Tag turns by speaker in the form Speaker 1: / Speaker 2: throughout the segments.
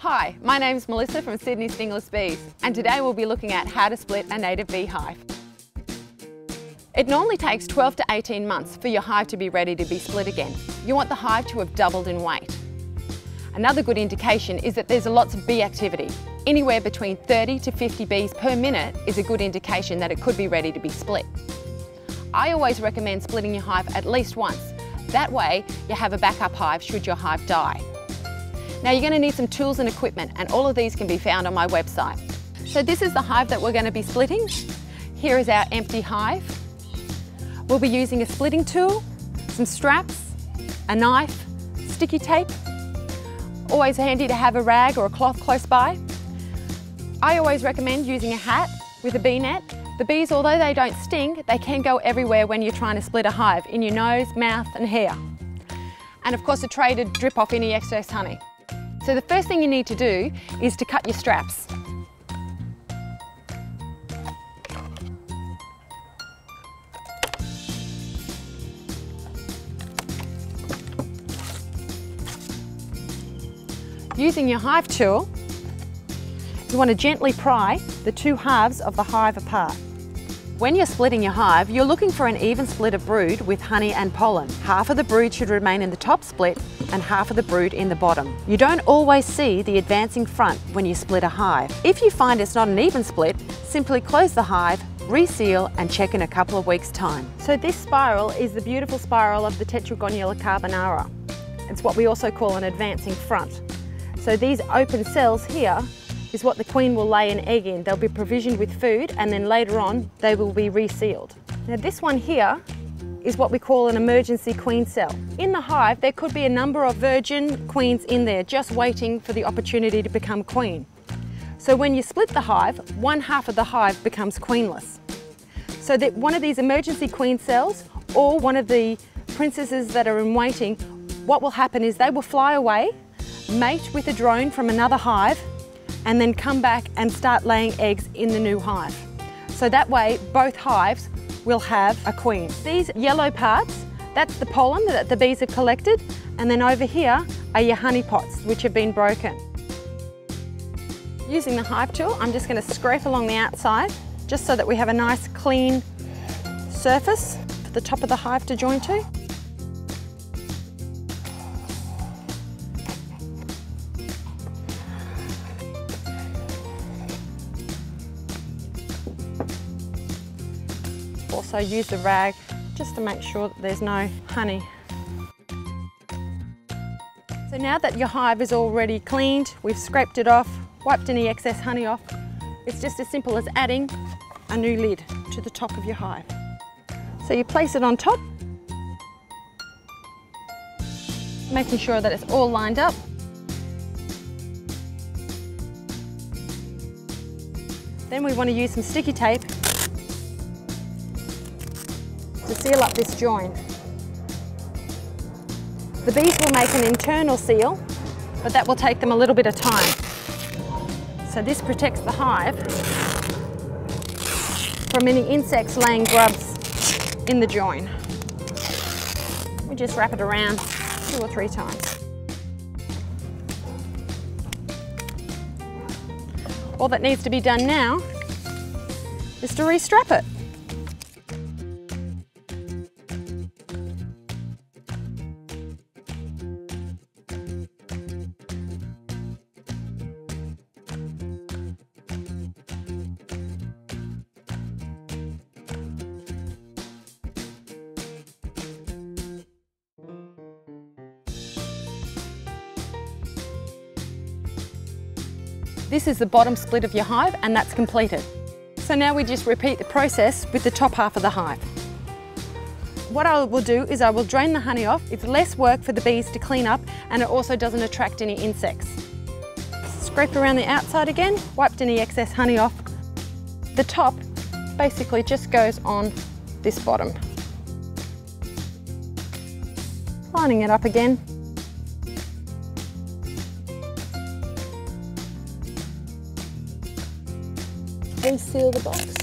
Speaker 1: Hi, my name is Melissa from Sydney Stingless Bees and today we'll be looking at how to split a native beehive. It normally takes 12 to 18 months for your hive to be ready to be split again. You want the hive to have doubled in weight. Another good indication is that there's lots of bee activity. Anywhere between 30 to 50 bees per minute is a good indication that it could be ready to be split. I always recommend splitting your hive at least once. That way you have a backup hive should your hive die. Now you're going to need some tools and equipment and all of these can be found on my website. So this is the hive that we're going to be splitting. Here is our empty hive. We'll be using a splitting tool, some straps, a knife, sticky tape. Always handy to have a rag or a cloth close by. I always recommend using a hat with a bee net. The bees, although they don't sting, they can go everywhere when you're trying to split a hive, in your nose, mouth and hair. And of course a tray to drip off any excess honey. So the first thing you need to do is to cut your straps. Using your hive tool, you want to gently pry the two halves of the hive apart. When you're splitting your hive, you're looking for an even split of brood with honey and pollen. Half of the brood should remain in the top split and half of the brood in the bottom. You don't always see the advancing front when you split a hive. If you find it's not an even split, simply close the hive, reseal and check in a couple of weeks time. So this spiral is the beautiful spiral of the Tetragonula carbonaria. It's what we also call an advancing front. So these open cells here is what the queen will lay an egg in. They'll be provisioned with food and then later on they will be resealed. Now this one here is what we call an emergency queen cell. In the hive there could be a number of virgin queens in there just waiting for the opportunity to become queen. So when you split the hive, one half of the hive becomes queenless. So that one of these emergency queen cells or one of the princesses that are in waiting, what will happen is they will fly away, mate with a drone from another hive and then come back and start laying eggs in the new hive. So that way both hives will have a queen. These yellow parts, that's the pollen that the bees have collected and then over here are your honey pots which have been broken. Using the hive tool I'm just going to scrape along the outside just so that we have a nice clean surface for the top of the hive to join to. Also use the rag just to make sure that there's no honey. So now that your hive is already cleaned, we've scraped it off, wiped any excess honey off, it's just as simple as adding a new lid to the top of your hive. So you place it on top, making sure that it's all lined up. Then we want to use some sticky tape to seal up this join. The bees will make an internal seal, but that will take them a little bit of time. So this protects the hive from any insects laying grubs in the join. We just wrap it around two or three times. All that needs to be done now is to restrap it. This is the bottom split of your hive and that's completed. So now we just repeat the process with the top half of the hive. What I will do is I will drain the honey off. It's less work for the bees to clean up and it also doesn't attract any insects. Scrape around the outside again, wiped any excess honey off. The top basically just goes on this bottom. Lining it up again reseal the box.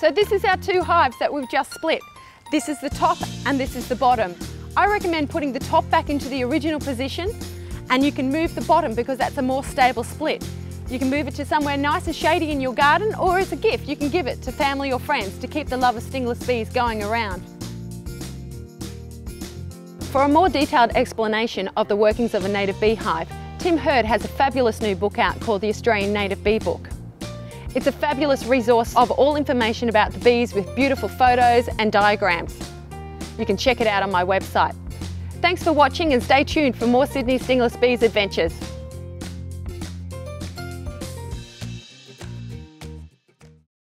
Speaker 1: So this is our two hives that we've just split. This is the top and this is the bottom. I recommend putting the top back into the original position and you can move the bottom because that's a more stable split. You can move it to somewhere nice and shady in your garden or as a gift you can give it to family or friends to keep the love of stingless bees going around. For a more detailed explanation of the workings of a native beehive, Tim Heard has a fabulous new book out called the Australian Native Bee Book. It's a fabulous resource of all information about the bees with beautiful photos and diagrams. You can check it out on my website. Thanks for watching and stay tuned for more Sydney Stingless Bees adventures.